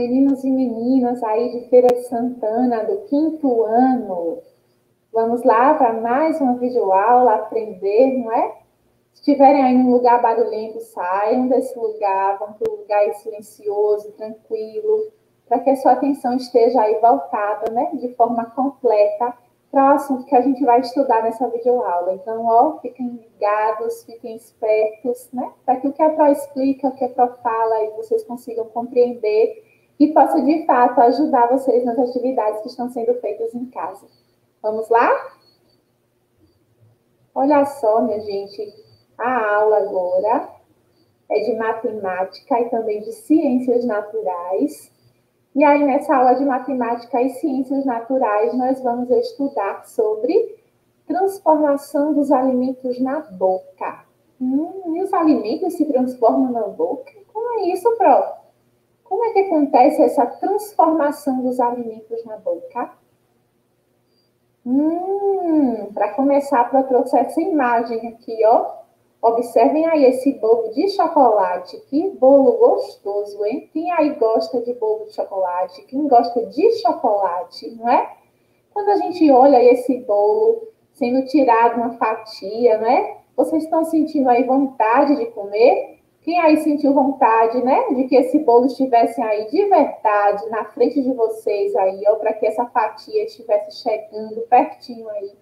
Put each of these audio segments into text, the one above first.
meninos e meninas aí de Feira de Santana, do quinto ano. Vamos lá para mais uma videoaula, aprender, não é? Se estiverem aí num lugar barulhento, saiam desse lugar, vão para um lugar silencioso, tranquilo, para que a sua atenção esteja aí voltada, né, de forma completa para o assunto que a gente vai estudar nessa videoaula. Então, ó, fiquem ligados, fiquem espertos, né, para que o que a Pro explica, o que a Pro fala, aí vocês consigam compreender e possa, de fato, ajudar vocês nas atividades que estão sendo feitas em casa. Vamos lá? Olha só, minha gente, a aula agora é de matemática e também de ciências naturais. E aí, nessa aula de matemática e ciências naturais, nós vamos estudar sobre transformação dos alimentos na boca. Hum, e os alimentos se transformam na boca? Como é isso, Pro? Como é que acontece essa transformação dos alimentos na boca? Hum, para começar, para trouxe essa imagem aqui, ó. Observem aí esse bolo de chocolate. Que bolo gostoso, hein? Quem aí gosta de bolo de chocolate? Quem gosta de chocolate, não é? Quando a gente olha esse bolo sendo tirado uma fatia, né? Vocês estão sentindo aí vontade de comer? Quem aí sentiu vontade, né, de que esse bolo estivesse aí de verdade na frente de vocês aí, ou para que essa fatia estivesse chegando pertinho aí,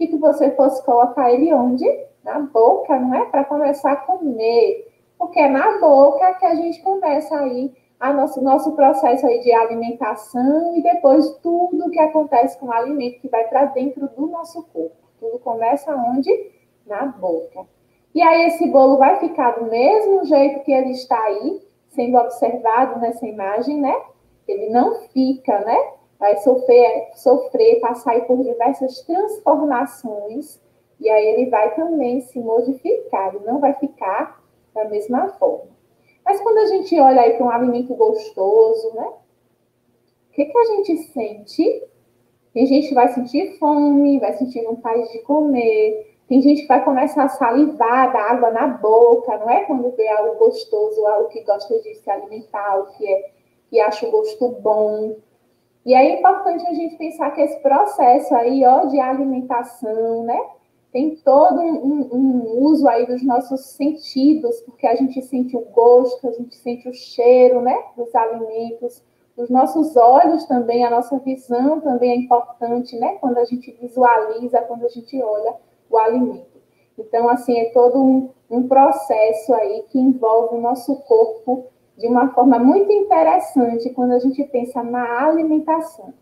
e que você fosse colocar ele onde? na boca, não é? Para começar a comer. Porque é na boca que a gente começa aí a nosso, nosso processo aí de alimentação e depois tudo que acontece com o alimento que vai para dentro do nosso corpo. Tudo começa onde? Na boca. E aí esse bolo vai ficar do mesmo jeito que ele está aí, sendo observado nessa imagem, né? Ele não fica, né? Vai sofrer, sofrer passar por diversas transformações e aí ele vai também se modificar, ele não vai ficar da mesma forma. Mas quando a gente olha aí para um alimento gostoso, né? O que, que a gente sente? Tem gente vai sentir fome, vai sentir vontade de comer. Tem gente que vai começar a salivar, dar água na boca, não é? Quando vê algo gostoso, algo que gosta de se alimentar, algo que, é, que acha o gosto bom. E é importante a gente pensar que esse processo aí, ó, de alimentação, né? tem todo um, um, uso aí dos nossos sentidos, porque a gente sente o gosto, a gente sente o cheiro, né, dos alimentos, os nossos olhos também, a nossa visão também é importante, né, quando a gente visualiza, quando a gente olha o alimento. Então, assim, é todo um, um processo aí que envolve o nosso corpo de uma forma muito interessante quando a gente pensa na alimentação.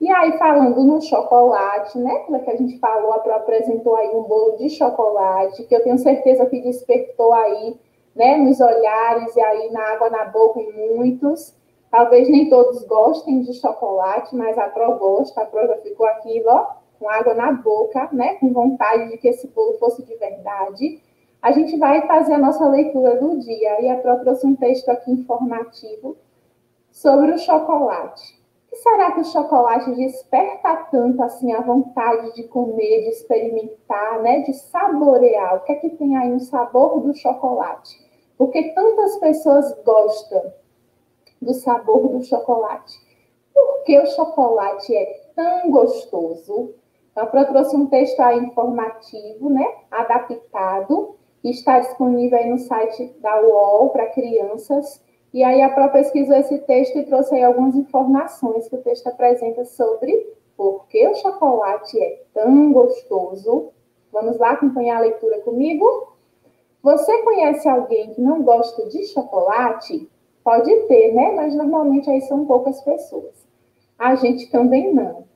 E aí, falando no chocolate, né? Como é que a gente falou, a apresentou aí um bolo de chocolate, que eu tenho certeza que despertou aí, né, nos olhares e aí na água na boca em muitos. Talvez nem todos gostem de chocolate, mas a Pro gosta, a Pro já ficou aqui, ó, com água na boca, né? Com vontade de que esse bolo fosse de verdade. A gente vai fazer a nossa leitura do dia. E a Pro trouxe um texto aqui informativo sobre o chocolate que será que o chocolate desperta tanto assim a vontade de comer, de experimentar, né, de saborear? O que é que tem aí no sabor do chocolate? Porque tantas pessoas gostam do sabor do chocolate. Por que o chocolate é tão gostoso? Então, eu trouxe um texto aí informativo, né, adaptado, que está disponível aí no site da UOL para crianças e aí a própria pesquisou esse texto e trouxe aí algumas informações que o texto apresenta sobre por que o chocolate é tão gostoso. Vamos lá acompanhar a leitura comigo? Você conhece alguém que não gosta de chocolate? Pode ter, né? Mas normalmente aí são poucas pessoas. A gente também não.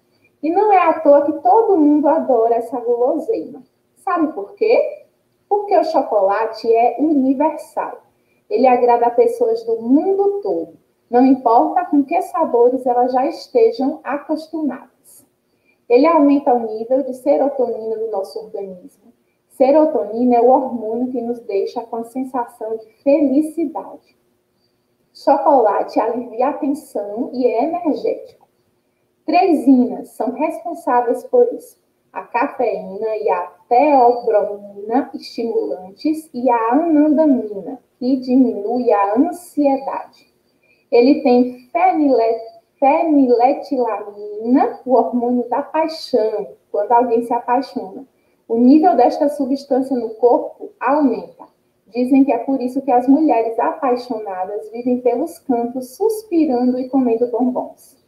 E não é à toa que todo mundo adora essa guloseima. Sabe por quê? Porque o chocolate é universal. Ele agrada pessoas do mundo todo, não importa com que sabores elas já estejam acostumadas. Ele aumenta o nível de serotonina do nosso organismo. Serotonina é o hormônio que nos deixa com a sensação de felicidade. Chocolate alivia a tensão e é energético. Três inas são responsáveis por isso: a cafeína e a teobromina, estimulantes, e a anandamina, que diminui a ansiedade. ele tem feniletilamina, o hormônio da paixão, quando alguém se apaixona. O nível desta substância no corpo aumenta. Dizem que é por isso que as mulheres apaixonadas vivem pelos cantos, suspirando e comendo bombons.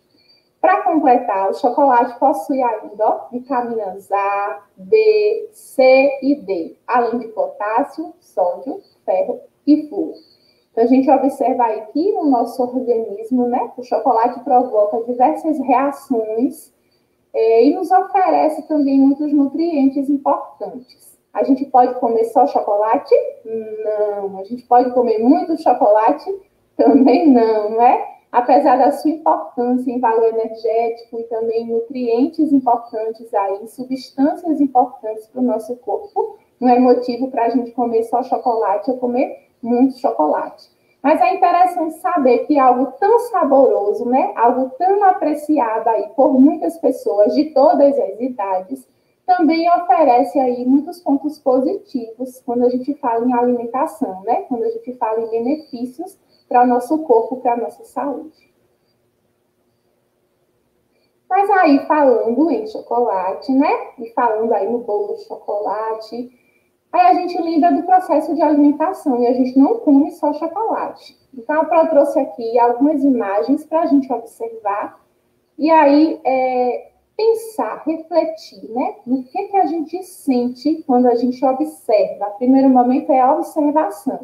Para completar, o chocolate possui ainda vitaminas A, B, C e D, além de potássio, sódio, ferro e flúor. Então, a gente observa aí que no nosso organismo, né, o chocolate provoca diversas reações é, e nos oferece também muitos nutrientes importantes. A gente pode comer só chocolate? Não. A gente pode comer muito chocolate? Também não, não é? Apesar da sua importância em valor energético e também nutrientes importantes aí, substâncias importantes para o nosso corpo, não é motivo para a gente comer só chocolate ou comer muito chocolate. Mas é interessante saber que algo tão saboroso, né? Algo tão apreciado aí por muitas pessoas de todas as idades, também oferece aí muitos pontos positivos quando a gente fala em alimentação, né? Quando a gente fala em benefícios para o nosso corpo, para a nossa saúde. Mas aí, falando em chocolate, né? E falando aí no bolo de chocolate, aí a gente lembra do processo de alimentação e a gente não come só chocolate. Então, eu trouxe aqui algumas imagens para a gente observar. E aí, é, pensar, refletir, né? No que, que a gente sente quando a gente observa. O primeiro momento é a observação.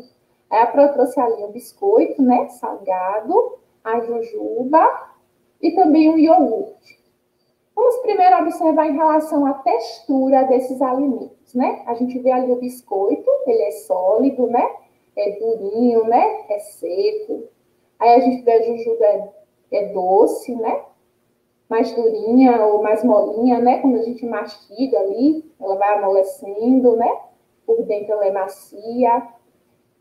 Aí a Pro trouxe ali o biscoito, né? Salgado, a jujuba e também o iogurte. Vamos primeiro observar em relação à textura desses alimentos, né? A gente vê ali o biscoito, ele é sólido, né? É durinho, né? É seco. Aí a gente vê a jujuba é, é doce, né? mais durinha ou mais molinha, né? Quando a gente mastiga ali, ela vai amolecendo, né? Por dentro ela é macia.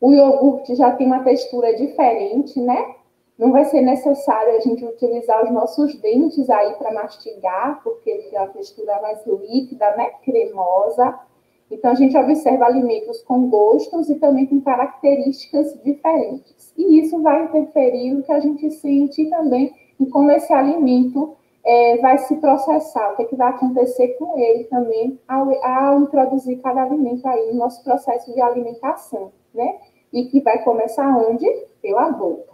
O iogurte já tem uma textura diferente, né? Não vai ser necessário a gente utilizar os nossos dentes aí para mastigar, porque ele tem uma textura mais líquida, né? Cremosa. Então, a gente observa alimentos com gostos e também com características diferentes. E isso vai interferir no que a gente sente também em como esse alimento é, vai se processar, o que, é que vai acontecer com ele também ao, ao, introduzir cada alimento aí no nosso processo de alimentação, né? E que vai começar onde? Pela boca.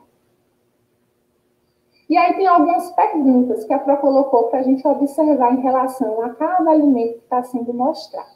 E aí tem algumas perguntas que a Pro colocou para a gente observar em relação a cada alimento que está sendo mostrado.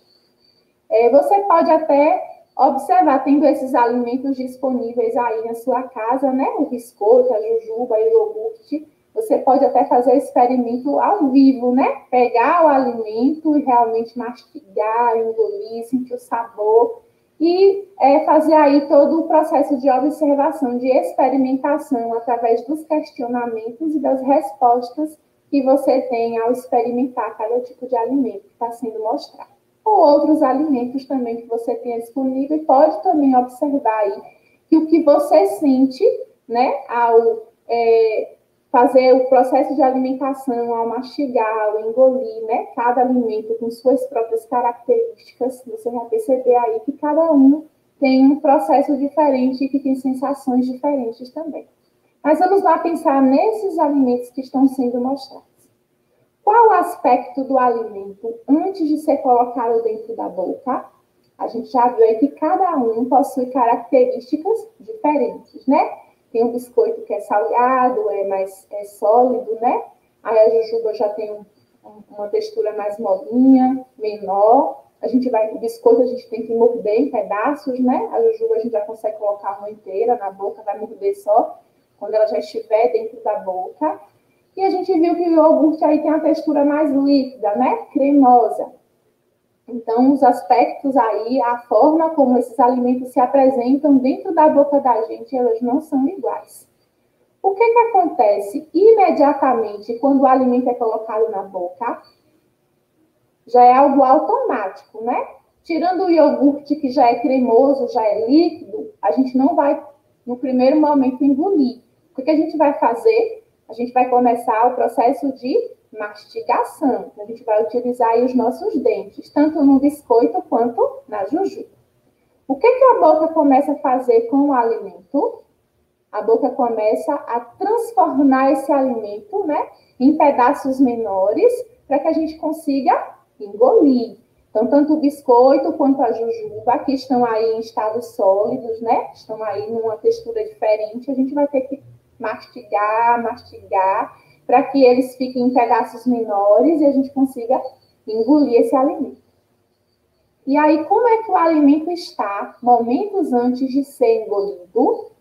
É, você pode até observar, tendo esses alimentos disponíveis aí na sua casa, né? O biscoito, a jujuba, o iogurte, você pode até fazer o experimento ao vivo, né? Pegar o alimento e realmente mastigar, engolir, sentir o sabor e é, fazer aí todo o processo de observação, de experimentação através dos questionamentos e das respostas que você tem ao experimentar cada tipo de alimento que está sendo mostrado. Ou outros alimentos também que você tenha disponível e pode também observar aí que o que você sente, né, ao é, fazer o processo de alimentação ao mastigar, ao engolir, né? Cada alimento com suas próprias características, você vai perceber aí que cada um tem um processo diferente e que tem sensações diferentes também. Mas vamos lá pensar nesses alimentos que estão sendo mostrados. Qual o aspecto do alimento antes de ser colocado dentro da boca? A gente já viu aí que cada um possui características diferentes, né? Tem um biscoito que é salgado, é mais é sólido, né? Aí a jujuba já tem um, uma textura mais molinha, menor. A gente vai, o biscoito a gente tem que morder em pedaços, né? A jujuba a gente já consegue colocar uma inteira na boca, vai morder só quando ela já estiver dentro da boca. E a gente viu que o iogurte aí tem a textura mais líquida, né? Cremosa. Então, os aspectos aí, a forma como esses alimentos se apresentam dentro da boca da gente, elas não são iguais. O que, que acontece imediatamente quando o alimento é colocado na boca? Já é algo automático, né? Tirando o iogurte, que já é cremoso, já é líquido, a gente não vai, no primeiro momento, engolir. O que, que a gente vai fazer? A gente vai começar o processo de mastigação. A gente vai utilizar os nossos dentes, tanto no biscoito quanto na jujuba. O que, que a boca começa a fazer com o alimento? a boca começa a transformar esse alimento, né, em pedaços menores, para que a gente consiga engolir. Então, tanto o biscoito quanto a jujuba, que estão aí em estados sólidos, né, estão aí numa textura diferente, a gente vai ter que mastigar, mastigar, para que eles fiquem em pedaços menores e a gente consiga engolir esse alimento. E aí, como é que o alimento está momentos antes de ser engolido?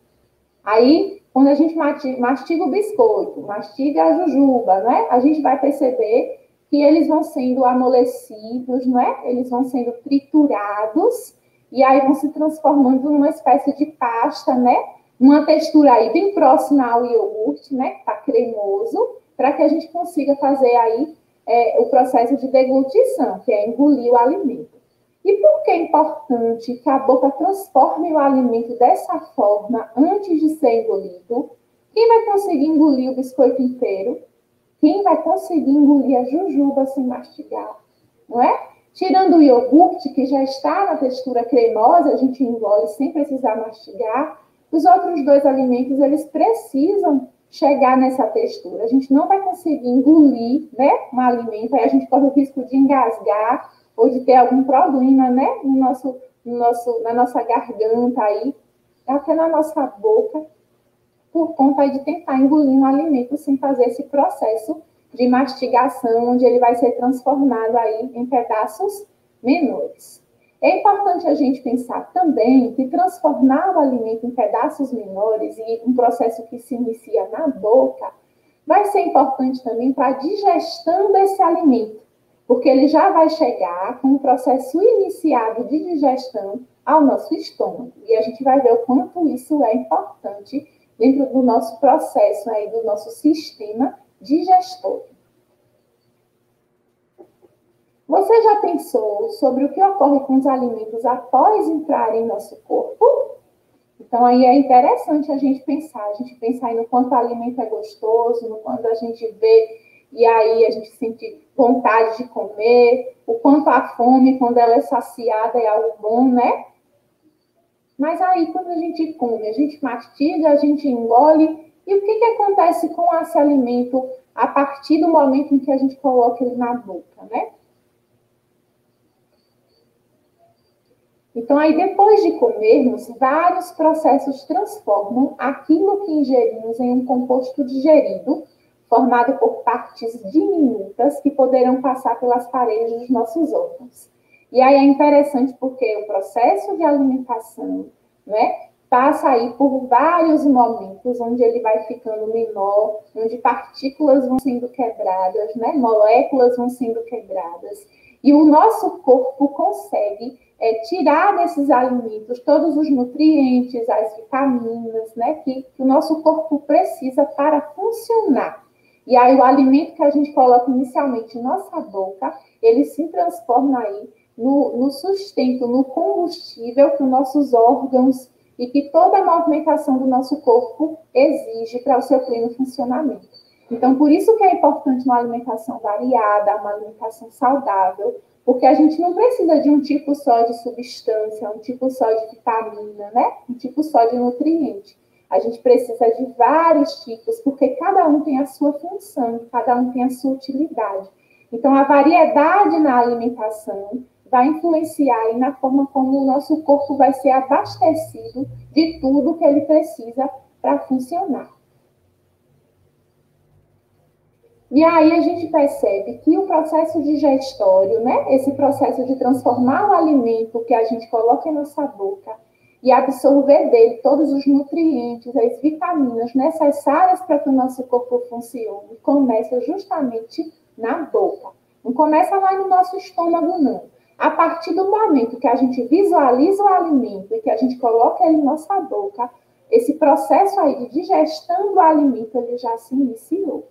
Aí, quando a gente mastiga o biscoito, mastiga a jujuba, né? A gente vai perceber que eles vão sendo amolecidos, né? Eles vão sendo triturados e aí vão se transformando numa espécie de pasta, né? Uma textura aí bem próxima ao iogurte, né? Que tá cremoso, para que a gente consiga fazer aí é, o processo de deglutição, que é engolir o alimento. E por que é importante que a boca transforme o alimento dessa forma antes de ser engolido? Quem vai conseguir engolir o biscoito inteiro? Quem vai conseguir engolir a jujuba sem mastigar? Não é? Tirando o iogurte, que já está na textura cremosa, a gente engole sem precisar mastigar. Os outros dois alimentos, eles precisam chegar nessa textura. A gente não vai conseguir engolir né, um alimento, aí a gente corre o risco de engasgar ou de ter algum problema né, no nosso, no nosso, na nossa garganta aí, até na nossa boca, por conta de tentar engolir um alimento sem fazer esse processo de mastigação, onde ele vai ser transformado aí em pedaços menores. É importante a gente pensar também que transformar o alimento em pedaços menores e um processo que se inicia na boca vai ser importante também para a digestão desse alimento, porque ele já vai chegar com um processo iniciado de digestão ao nosso estômago. E a gente vai ver o quanto isso é importante dentro do nosso processo aí, do nosso sistema digestório. Você já pensou sobre o que ocorre com os alimentos após entrarem em nosso corpo? Então, aí é interessante a gente pensar, a gente pensar no quanto o alimento é gostoso, no quanto a gente vê e aí a gente sente vontade de comer, o quanto a fome, quando ela é saciada, é algo bom, né? Mas aí, quando a gente come, a gente mastiga, a gente engole, e o que, que acontece com esse alimento a partir do momento em que a gente coloca ele na boca, né? Então, aí depois de comermos, vários processos transformam aquilo que ingerimos em um composto digerido, formado por partes diminutas que poderão passar pelas paredes dos nossos órgãos. E aí é interessante porque o processo de alimentação, né, passa aí por vários momentos onde ele vai ficando menor, onde partículas vão sendo quebradas, né, moléculas vão sendo quebradas, e o nosso corpo consegue é, tirar desses alimentos todos os nutrientes, as vitaminas, né, que, que o nosso corpo precisa para funcionar. E aí o alimento que a gente coloca inicialmente em nossa boca, ele se transforma aí no, no sustento, no combustível que os nossos órgãos e que toda a movimentação do nosso corpo exige para o seu pleno funcionamento. Então, por isso que é importante uma alimentação variada, uma alimentação saudável, porque a gente não precisa de um tipo só de substância, um tipo só de vitamina, né? Um tipo só de nutriente. A gente precisa de vários tipos, porque cada um tem a sua função, cada um tem a sua utilidade. Então, a variedade na alimentação vai influenciar na forma como o nosso corpo vai ser abastecido de tudo que ele precisa para funcionar. E aí a gente percebe que o processo digestório, né, esse processo de transformar o alimento que a gente coloca em nossa boca e absorver dele todos os nutrientes, as vitaminas necessárias para que o nosso corpo funcione, começa justamente na boca. Não começa lá no nosso estômago, não. A partir do momento que a gente visualiza o alimento e que a gente coloca ele em nossa boca, esse processo aí de digestão do alimento ele já se iniciou.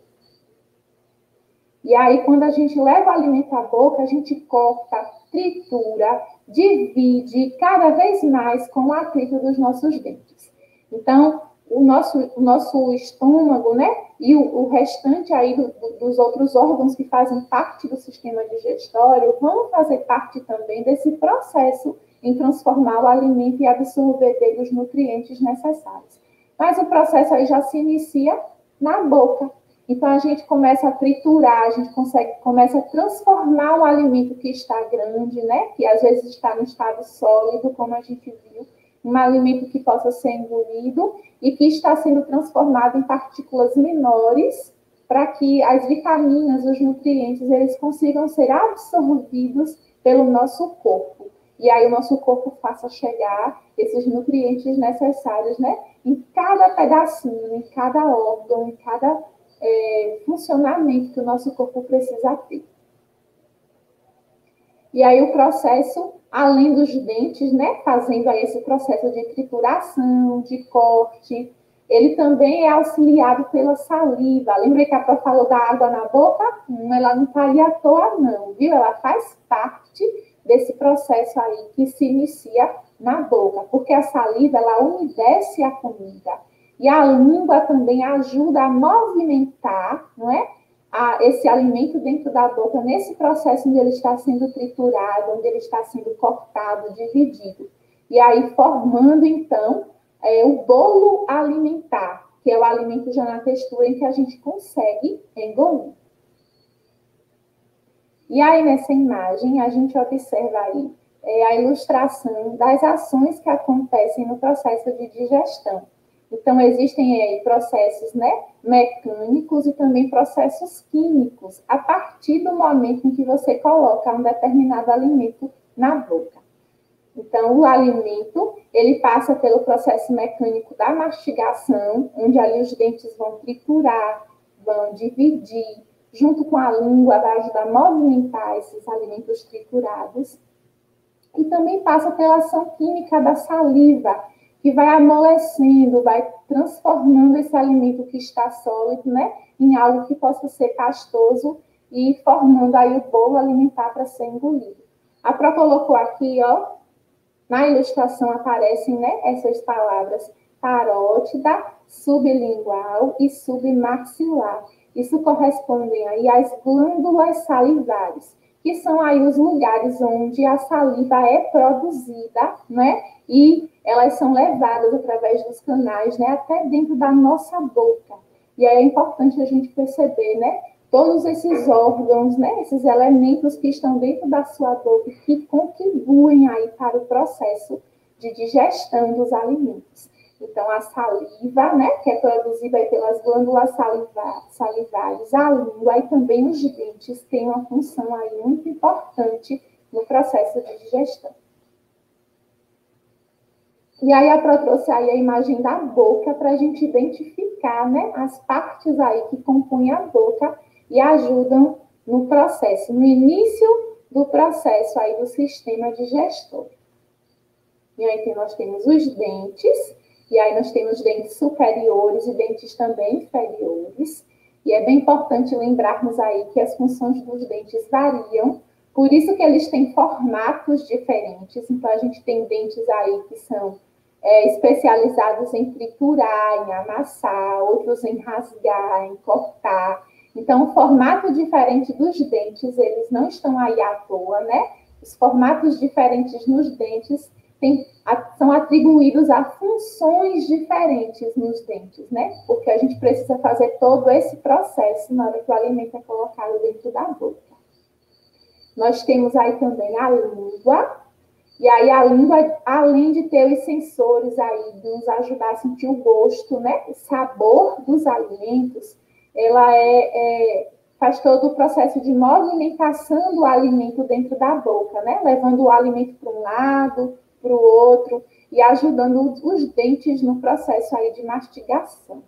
E aí, quando a gente leva alimento à boca, a gente corta, tritura, divide cada vez mais com o atrito dos nossos dentes. Então, o nosso, o nosso estômago, né? E o, o restante aí do, do, dos outros órgãos que fazem parte do sistema digestório vão fazer parte também desse processo em transformar o alimento e absorver dele os nutrientes necessários. Mas o processo aí já se inicia na boca. Então a gente começa a triturar, a gente consegue, começa a transformar o alimento que está grande, né? Que às vezes está no estado sólido, como a gente viu, um alimento que possa ser engolido e que está sendo transformado em partículas menores para que as vitaminas, os nutrientes, eles consigam ser absorvidos pelo nosso corpo. E aí o nosso corpo faça chegar esses nutrientes necessários, né? Em cada pedacinho, em cada órgão, em cada é, funcionamento que o nosso corpo precisa ter. E aí o processo, além dos dentes, né, fazendo aí esse processo de trituração, de corte, ele também é auxiliado pela saliva. Lembra que a Pró falou da água na boca? Hum, ela não está aí à toa, não, viu? Ela faz parte desse processo aí que se inicia na boca, porque a saliva, ela umedece a comida. E a língua também ajuda a movimentar, não é? A, esse alimento dentro da boca, nesse processo onde ele está sendo triturado, onde ele está sendo cortado, dividido. E aí formando, então, é, o bolo alimentar, que é o alimento já na textura em que a gente consegue engolir. E aí, nessa imagem, a gente observa aí é, a ilustração das ações que acontecem no processo de digestão. Então, existem aí processos né, mecânicos e também processos químicos, a partir do momento em que você coloca um determinado alimento na boca. Então, o alimento, ele passa pelo processo mecânico da mastigação, onde ali os dentes vão triturar, vão dividir, junto com a língua, vai ajudar a movimentar esses alimentos triturados. E também passa pela ação química da saliva, que vai amolecendo, vai transformando esse alimento que está sólido, né, em algo que possa ser pastoso e formando aí o bolo alimentar para ser engolido. A Pro colocou aqui, ó, na ilustração aparecem né, essas palavras parótida, sublingual e submaxilar. Isso correspondem aí às glândulas salivares, que são aí os lugares onde a saliva é produzida, né? E elas são levadas através dos canais, né, até dentro da nossa boca. E aí é importante a gente perceber, né, todos esses órgãos, né, esses elementos que estão dentro da sua boca que contribuem aí para o processo de digestão dos alimentos. Então, a saliva, né, que é produzida pelas glândulas saliva, salivares, a língua e também os dentes têm uma função aí muito importante no processo de digestão. E aí a Pro trouxe aí a imagem da boca para a gente identificar né, as partes aí que compõem a boca e ajudam no processo, no início do processo aí do sistema digestório. E aí nós temos os dentes, e aí nós temos dentes superiores e dentes também inferiores. E é bem importante lembrarmos aí que as funções dos dentes variam, por isso que eles têm formatos diferentes. Então, a gente tem dentes aí que são é, especializados em triturar, em amassar, outros em rasgar, em cortar. Então, o formato diferente dos dentes, eles não estão aí à toa, né? Os formatos diferentes nos dentes tem, são atribuídos a funções diferentes nos dentes, né? Porque a gente precisa fazer todo esse processo na hora que o alimento é colocado dentro da boca. Nós temos aí também a língua, e aí a língua, além de ter os sensores aí, de nos ajudar a sentir o gosto, né? O sabor dos alimentos, ela é, é, faz todo o processo de movimentação do alimento dentro da boca, né? Levando o alimento para um lado, para o outro e ajudando os dentes no processo aí de mastigação.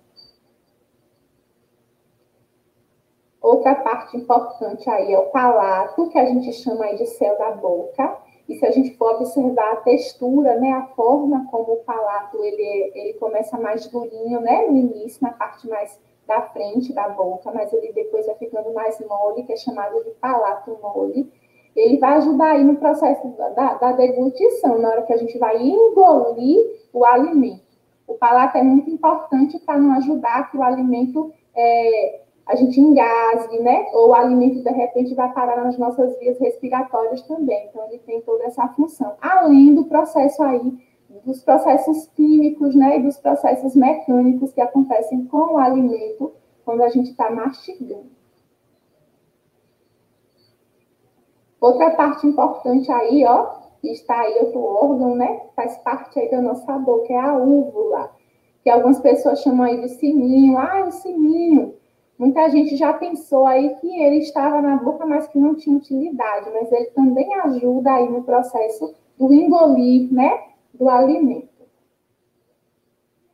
Outra parte importante aí é o palato, que a gente chama aí de céu da boca. E se a gente for observar a textura, né, a forma como o palato ele, ele começa mais durinho, né, no início, na parte mais da frente da boca, mas ele depois vai ficando mais mole, que é chamado de palato mole. Ele vai ajudar aí no processo da, da deglutição, na hora que a gente vai engolir o alimento. O palato é muito importante para não ajudar que o alimento é, a gente engasgue, né? Ou o alimento de repente vai parar nas nossas vias respiratórias também. Então ele tem toda essa função. Além do processo aí dos processos químicos, né, e dos processos mecânicos que acontecem com o alimento quando a gente está mastigando. Outra parte importante aí, ó, está aí outro órgão, né, faz parte aí da nossa boca, é a úvula, que algumas pessoas chamam aí de sininho, ah, o sininho. Muita gente já pensou aí que ele estava na boca, mas que não tinha utilidade, mas ele também ajuda aí no processo do engolir, né, do alimento.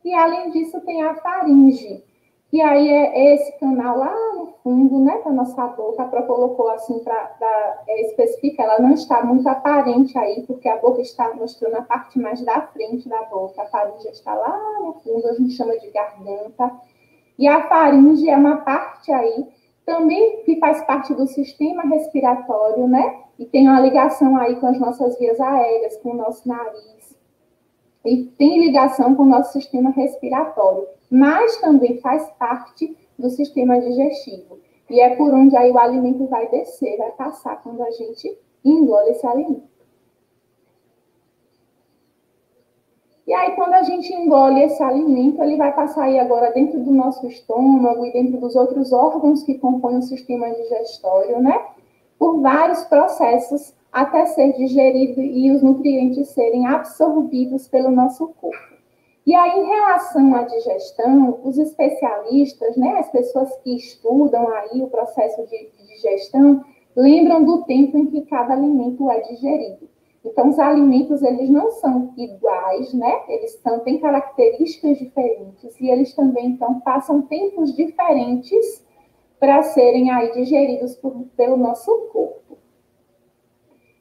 E além disso tem a faringe, que aí é esse canal lá no fundo, né, da nossa boca. A Pro colocou assim para é, especificar, ela não está muito aparente aí, porque a boca está mostrando a parte mais da frente da boca. A faringe está lá no fundo, a gente chama de garganta. E a faringe é uma parte aí também que faz parte do sistema respiratório, né? E tem uma ligação aí com as nossas vias aéreas, com o nosso nariz. E tem ligação com o nosso sistema respiratório, mas também faz parte do sistema digestivo. E é por onde aí o alimento vai descer, vai passar quando a gente engole esse alimento. E aí, quando a gente engole esse alimento, ele vai passar aí agora dentro do nosso estômago e dentro dos outros órgãos que compõem o sistema digestório, né? Por vários processos até ser digerido e os nutrientes serem absorvidos pelo nosso corpo. E aí, em relação à digestão, os especialistas, né, as pessoas que estudam aí o processo de digestão, lembram do tempo em que cada alimento é digerido. Então, os alimentos, eles não são iguais, né? Eles são, têm características diferentes e eles também, então, passam tempos diferentes para serem aí digeridos por, pelo nosso corpo.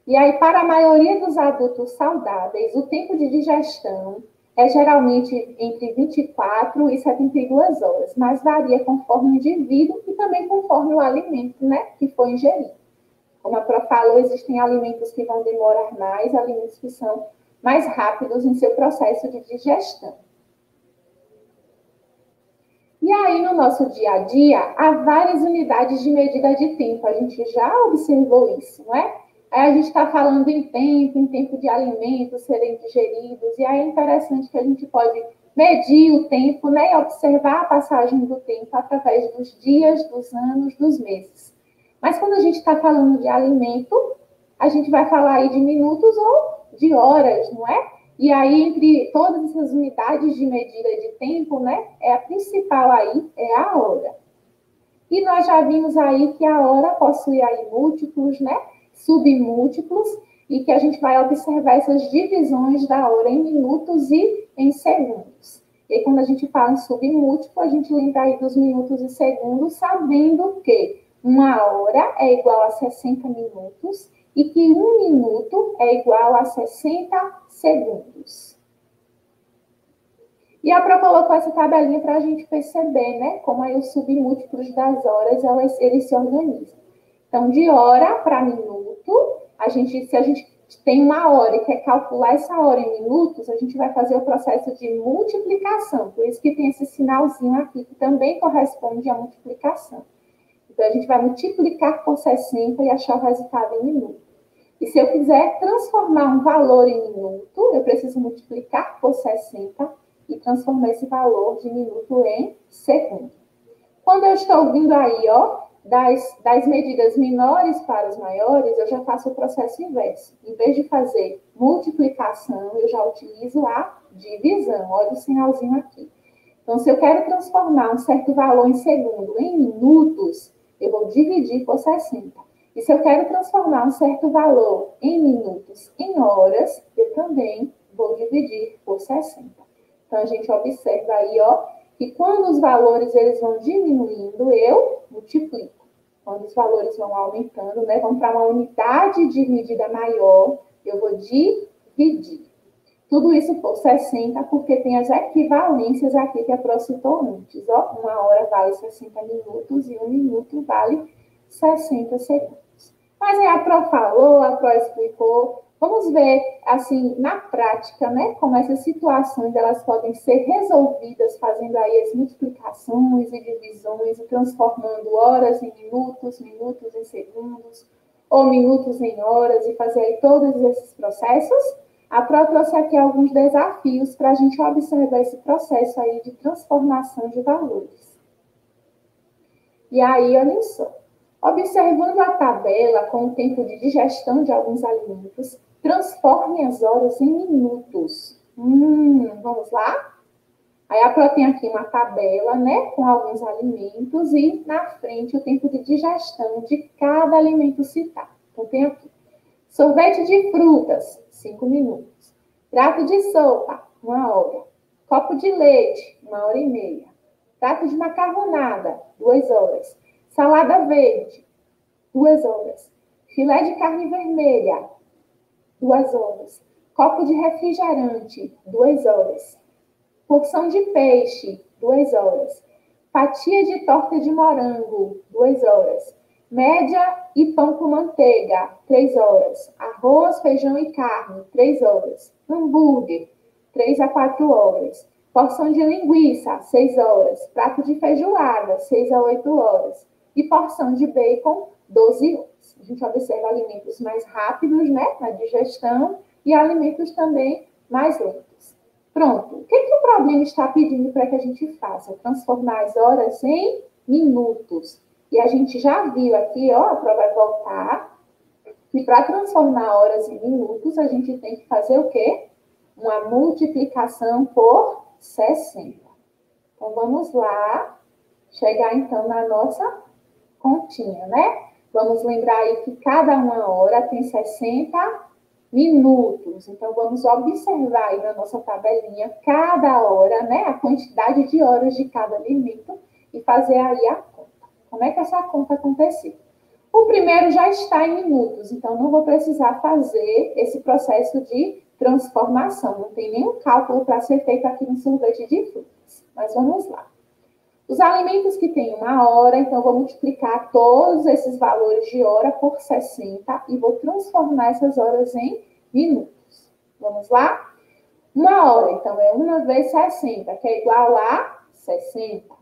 E aí, para a maioria dos adultos saudáveis, o tempo de digestão é geralmente entre 24 e 72 horas, mas varia conforme o indivíduo e também conforme o alimento, né, que foi ingerido. Como a Pro falou, existem alimentos que vão demorar mais, alimentos que são mais rápidos em seu processo de digestão. E aí, no nosso dia a dia, há várias unidades de medida de tempo. A gente já observou isso, não é? Aí a gente está falando em tempo, em tempo de alimentos serem digeridos, e aí é interessante que a gente pode medir o tempo, né, e observar a passagem do tempo através dos dias, dos anos, dos meses. Mas quando a gente está falando de alimento, a gente vai falar aí de minutos ou de horas, não é? E aí, entre todas essas unidades de medida de tempo, né, é a principal aí, é a hora. E nós já vimos aí que a hora possui aí múltiplos, né, submúltiplos, e que a gente vai observar essas divisões da hora em minutos e em segundos. E quando a gente fala em submúltiplo, a gente lembra aí dos minutos e segundos, sabendo que uma hora é igual a 60 minutos e que um minuto é igual a 60 segundos. E a Pro colocou essa tabelinha para a gente perceber, né, como aí os submúltiplos das horas, elas, eles se organizam. Então, de hora para minuto, a gente, se a gente tem uma hora e quer calcular essa hora em minutos, a gente vai fazer o processo de multiplicação. Por isso que tem esse sinalzinho aqui, que também corresponde à multiplicação. Então, a gente vai multiplicar por 60 e achar o resultado em minuto. E se eu quiser transformar um valor em minuto, eu preciso multiplicar por 60 e transformar esse valor de minuto em segundo. Quando eu estou vindo aí, ó, das, das medidas menores para as maiores, eu já faço o processo inverso. Em vez de fazer multiplicação, eu já utilizo a divisão. Olha o sinalzinho aqui. Então, se eu quero transformar um certo valor em segundo em minutos, eu vou dividir por 60. E se eu quero transformar um certo valor em minutos em horas, eu também vou dividir por 60. Então, a gente observa aí, ó, que quando os valores eles vão diminuindo, eu multiplico. Quando os valores vão aumentando, né, vão para uma unidade de medida maior, eu vou dividir. Tudo isso por 60, porque tem as equivalências aqui que a Pro citou antes. Ó, uma hora vale 60 minutos e um minuto vale 60 segundos. Mas aí a Pro falou, a Pro explicou. Vamos ver, assim, na prática, né, como essas situações elas podem ser resolvidas fazendo aí as multiplicações e divisões e transformando horas em minutos, minutos em segundos, ou minutos em horas e fazer aí todos esses processos. A Pro trouxe aqui alguns desafios para a gente observar esse processo aí de transformação de valores. E aí, olha só. Observando a tabela com o tempo de digestão de alguns alimentos, transforme as horas em minutos. Hum, vamos lá? Aí a Pro tem aqui uma tabela, né, com alguns alimentos e na frente o tempo de digestão de cada alimento citado. Então tem aqui sorvete de frutas, 5 minutos. Prato de sopa, uma hora. Copo de leite, uma hora e meia. Prato de macarronada, duas horas. Salada verde, duas horas. Filé de carne vermelha, duas horas. Copo de refrigerante, duas horas. Porção de peixe, duas horas. Fatia de torta de morango, duas horas. Média e pão com manteiga, três horas. Arroz, feijão e carne, três horas. Hambúrguer, três a quatro horas. Porção de linguiça, seis horas. Prato de feijoada, seis a oito horas. E porção de bacon, 12 horas. A gente observa alimentos mais rápidos, né, na digestão, e alimentos também mais lentos. Pronto. O que, que o problema está pedindo para que a gente faça? Transformar as horas em minutos. E a gente já viu aqui, ó, a prova vai voltar, que para transformar horas em minutos, a gente tem que fazer o quê? Uma multiplicação por 60. Então, vamos lá, chegar então na nossa continha, né? Vamos lembrar aí que cada uma hora tem 60 minutos. Então, vamos observar aí na nossa tabelinha cada hora, né? A quantidade de horas de cada alimento e fazer aí a. Como é que essa conta aconteceu? O primeiro já está em minutos, então não vou precisar fazer esse processo de transformação. Não tem nenhum cálculo para ser feito aqui no sorvete de frutas. Mas vamos lá. Os alimentos que têm uma hora, então vou multiplicar todos esses valores de hora por 60 e vou transformar essas horas em minutos. Vamos lá? Uma hora, então, é 1 vezes 60, que é igual a 60.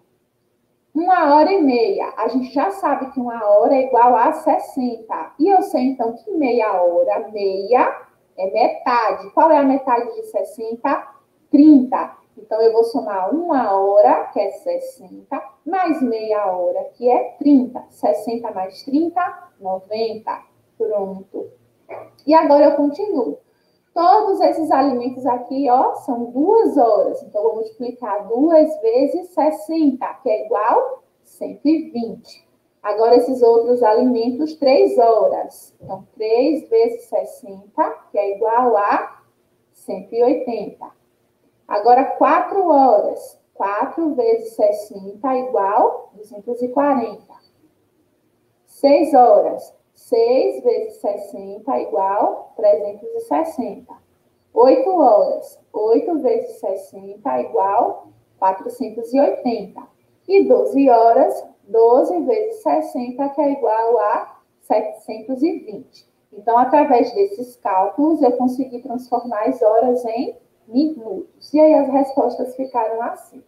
Uma hora e meia. A gente já sabe que uma hora é igual a 60. E eu sei, então, que meia hora, meia, é metade. Qual é a metade de 60? 30. Então, eu vou somar uma hora, que é 60, mais meia hora, que é 30. 60 mais 30, 90. Pronto. E agora eu continuo. Todos esses alimentos aqui, ó, são duas horas. Então, vou multiplicar duas vezes 60, que é igual 120. Agora, esses outros alimentos, três horas. Então, 3 vezes 60, que é igual a 180. Agora, 4 horas. 4 vezes 60 igual 240. 6 horas. 6 vezes 60 igual 360. 8 horas. 8 vezes 60 igual 480. E 12 horas. 12 vezes 60, que é igual a 720. Então, através desses cálculos, eu consegui transformar as horas em minutos. E aí as respostas ficaram assim.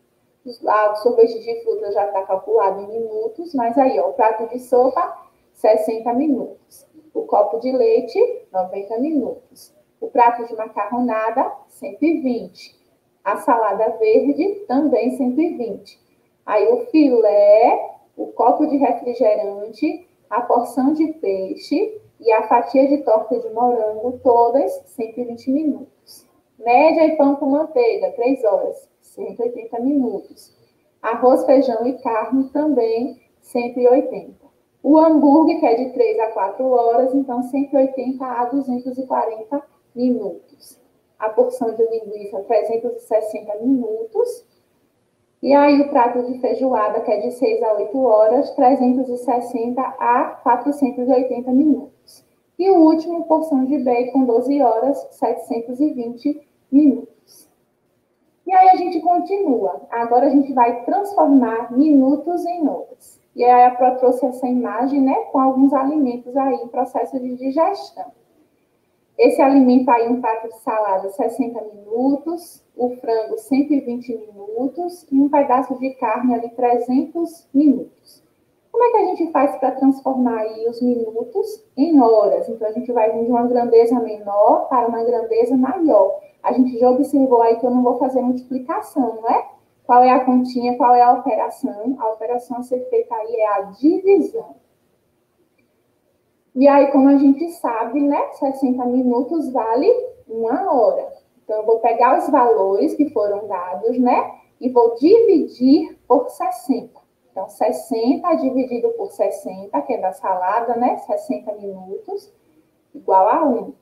O sorvete de fruta já está calculado em minutos, mas aí, ó, o prato de sopa, 60 minutos. O copo de leite, 90 minutos. O prato de macarronada, 120. A salada verde, também 120. Aí o filé, o copo de refrigerante, a porção de peixe e a fatia de torta de morango, todas 120 minutos. Média e pão com manteiga, 3 horas, 180 minutos. Arroz, feijão e carne também, 180. O hambúrguer, que é de 3 a 4 horas, então 180 a 240 minutos. A porção de linguiça, 360 minutos. E aí o prato de feijoada, que é de 6 a 8 horas, 360 a 480 minutos. E o último, porção de bacon, 12 horas, 720 minutos. E aí a gente continua. Agora a gente vai transformar minutos em horas. E aí a Pro trouxe essa imagem, né, com alguns alimentos aí em processo de digestão. Esse alimento aí, um prato de salada, 60 minutos, o frango, 120 minutos, e um pedaço de carne ali, 300 minutos. Como é que a gente faz para transformar aí os minutos em horas? Então, a gente vai de uma grandeza menor para uma grandeza maior. A gente já observou aí que eu não vou fazer multiplicação, não é? Qual é a continha, qual é a operação? A operação a ser feita aí é a divisão. E aí, como a gente sabe, né, 60 minutos vale uma hora. Então, eu vou pegar os valores que foram dados, né, e vou dividir por 60. Então, 60 dividido por 60, que é da salada, né? 60 minutos, igual a 1.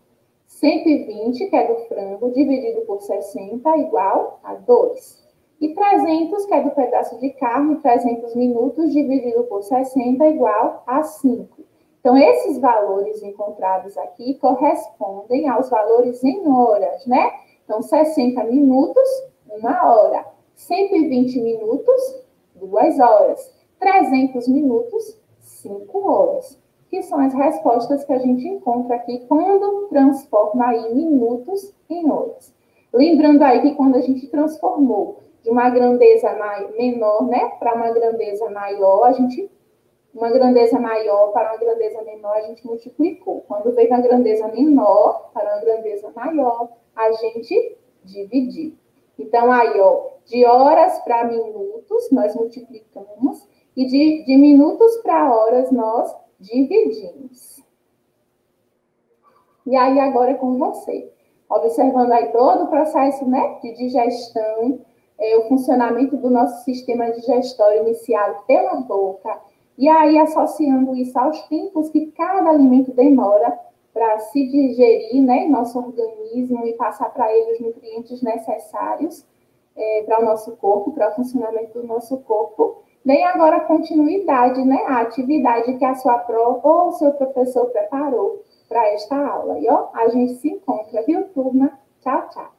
120, que é do frango, dividido por 60, igual a 2. E 300, que é do pedaço de carne, 300 minutos, dividido por 60, igual a 5. Então, esses valores encontrados aqui correspondem aos valores em horas, né? Então, 60 minutos, uma hora. 120 minutos, duas horas. 300 minutos, cinco horas. Que são as respostas que a gente encontra aqui quando transforma aí minutos em horas. Lembrando aí que quando a gente transformou de uma grandeza menor, né, para uma grandeza maior, a gente uma grandeza maior para uma grandeza menor, a gente multiplicou. Quando veio uma grandeza menor para uma grandeza maior, a gente dividiu. Então, aí, ó, de horas para minutos, nós multiplicamos, e de, de minutos para horas, nós dividimos. E aí, agora é com você. Observando aí todo o processo né, de digestão, é, o funcionamento do nosso sistema digestório iniciado pela boca, e aí associando isso aos tempos que cada alimento demora para se digerir né, nosso organismo e passar para ele os nutrientes necessários é, para o nosso corpo, para o funcionamento do nosso corpo. Dê agora continuidade né, à atividade que a sua prova ou o seu professor preparou para esta aula. E ó, a gente se encontra, viu, turma? Tchau, tchau.